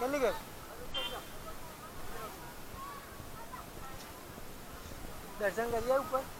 जल्दी कर दर्शन करिए ऊपर।